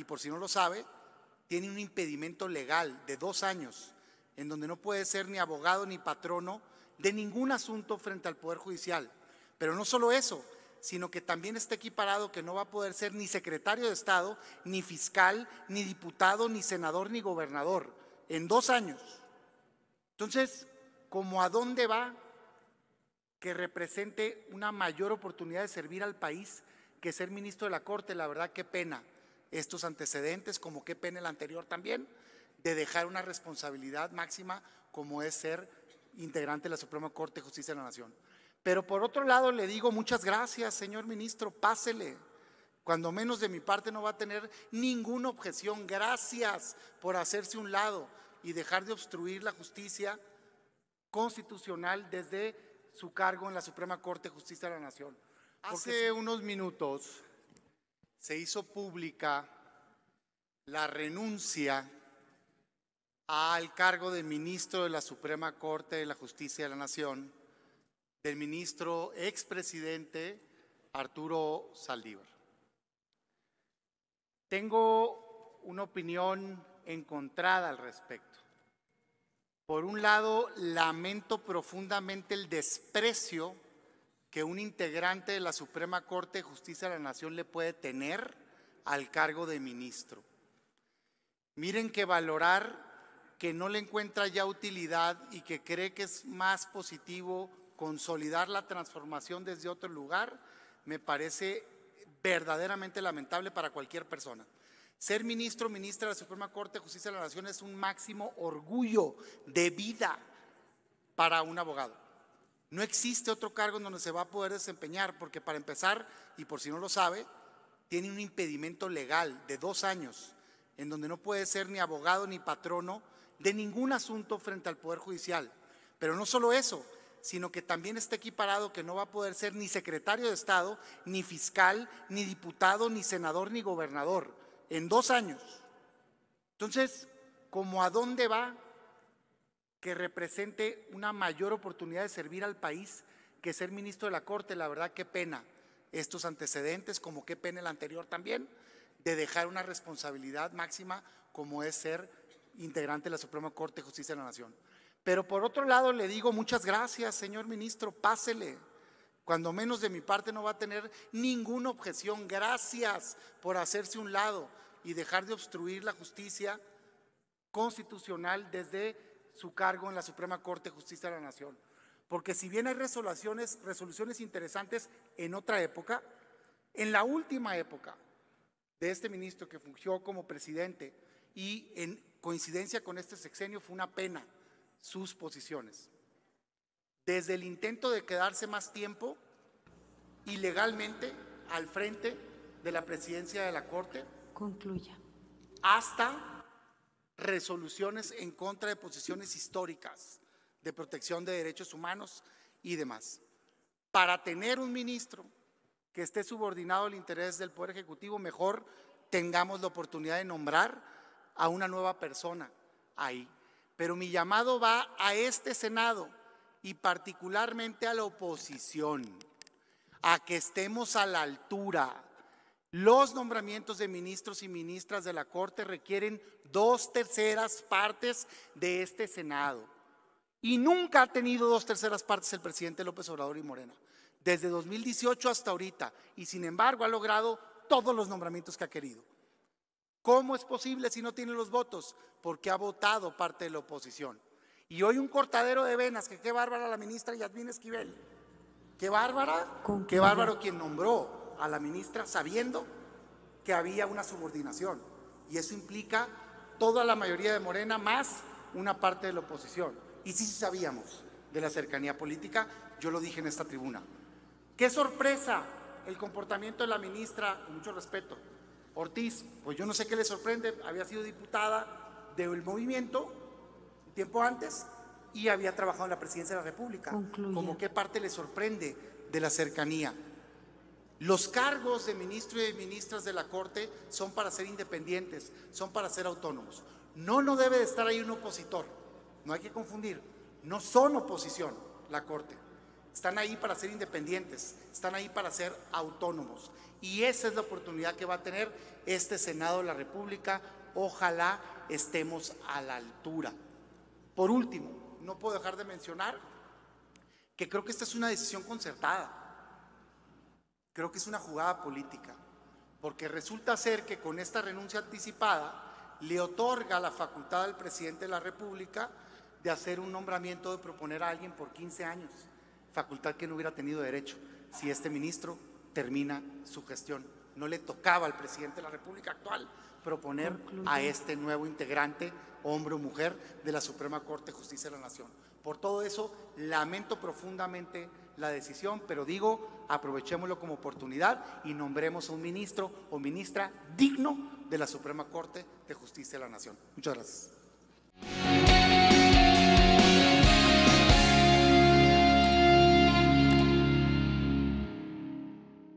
y por si no lo sabe, tiene un impedimento legal de dos años, en donde no puede ser ni abogado ni patrono de ningún asunto frente al Poder Judicial. Pero no solo eso, sino que también está equiparado que no va a poder ser ni secretario de Estado, ni fiscal, ni diputado, ni senador, ni gobernador, en dos años. Entonces, ¿cómo a dónde va que represente una mayor oportunidad de servir al país que ser ministro de la Corte? La verdad, qué pena estos antecedentes, como qué pena el anterior también, de dejar una responsabilidad máxima como es ser integrante de la Suprema Corte de Justicia de la Nación. Pero por otro lado le digo muchas gracias, señor ministro, pásele. Cuando menos de mi parte no va a tener ninguna objeción. Gracias por hacerse un lado y dejar de obstruir la justicia constitucional desde su cargo en la Suprema Corte de Justicia de la Nación. Hace unos minutos se hizo pública la renuncia al cargo de ministro de la Suprema Corte de la Justicia de la Nación del ministro expresidente Arturo Saldívar. Tengo una opinión encontrada al respecto. Por un lado, lamento profundamente el desprecio que un integrante de la Suprema Corte de Justicia de la Nación le puede tener al cargo de ministro. Miren que valorar que no le encuentra ya utilidad y que cree que es más positivo consolidar la transformación desde otro lugar, me parece verdaderamente lamentable para cualquier persona. Ser ministro o ministra de la Suprema Corte de Justicia de la Nación es un máximo orgullo de vida para un abogado. No existe otro cargo en donde se va a poder desempeñar, porque para empezar, y por si no lo sabe, tiene un impedimento legal de dos años, en donde no puede ser ni abogado ni patrono de ningún asunto frente al Poder Judicial. Pero no solo eso, sino que también está equiparado que no va a poder ser ni secretario de Estado, ni fiscal, ni diputado, ni senador, ni gobernador en dos años. Entonces, ¿cómo a dónde va que represente una mayor oportunidad de servir al país que ser ministro de la Corte? La verdad, qué pena estos antecedentes, como qué pena el anterior también, de dejar una responsabilidad máxima como es ser integrante de la Suprema Corte de Justicia de la Nación. Pero por otro lado le digo muchas gracias, señor ministro, pásele. Cuando menos de mi parte no va a tener ninguna objeción. Gracias por hacerse un lado y dejar de obstruir la justicia constitucional desde su cargo en la Suprema Corte de Justicia de la Nación. Porque si bien hay resoluciones, resoluciones interesantes en otra época, en la última época de este ministro que fungió como presidente y en coincidencia con este sexenio fue una pena sus posiciones. Desde el intento de quedarse más tiempo ilegalmente al frente de la presidencia de la Corte. Concluya. Hasta resoluciones en contra de posiciones históricas de protección de derechos humanos y demás. Para tener un ministro que esté subordinado al interés del Poder Ejecutivo, mejor tengamos la oportunidad de nombrar a una nueva persona ahí. Pero mi llamado va a este Senado y particularmente a la oposición, a que estemos a la altura. Los nombramientos de ministros y ministras de la Corte requieren dos terceras partes de este Senado. Y nunca ha tenido dos terceras partes el presidente López Obrador y Morena, desde 2018 hasta ahorita. Y sin embargo ha logrado todos los nombramientos que ha querido. ¿Cómo es posible si no tiene los votos? Porque ha votado parte de la oposición. Y hoy un cortadero de venas, que qué bárbara la ministra Yasmín Esquivel. Qué bárbara, qué bárbaro quien nombró a la ministra sabiendo que había una subordinación. Y eso implica toda la mayoría de Morena más una parte de la oposición. Y sí, sí sabíamos de la cercanía política, yo lo dije en esta tribuna. Qué sorpresa el comportamiento de la ministra, con mucho respeto, Ortiz, pues yo no sé qué le sorprende, había sido diputada del movimiento un tiempo antes y había trabajado en la presidencia de la República. Como qué parte le sorprende de la cercanía. Los cargos de ministro y de ministras de la Corte son para ser independientes, son para ser autónomos. No, no debe de estar ahí un opositor, no hay que confundir, no son oposición la Corte. Están ahí para ser independientes, están ahí para ser autónomos. Y esa es la oportunidad que va a tener este Senado de la República. Ojalá estemos a la altura. Por último, no puedo dejar de mencionar que creo que esta es una decisión concertada. Creo que es una jugada política, porque resulta ser que con esta renuncia anticipada le otorga la facultad al presidente de la República de hacer un nombramiento de proponer a alguien por 15 años, facultad que no hubiera tenido derecho si este ministro termina su gestión. No le tocaba al presidente de la República actual proponer a este nuevo integrante, hombre o mujer, de la Suprema Corte de Justicia de la Nación. Por todo eso, lamento profundamente la decisión, pero digo, aprovechémoslo como oportunidad y nombremos un ministro o ministra digno de la Suprema Corte de Justicia de la Nación. Muchas gracias.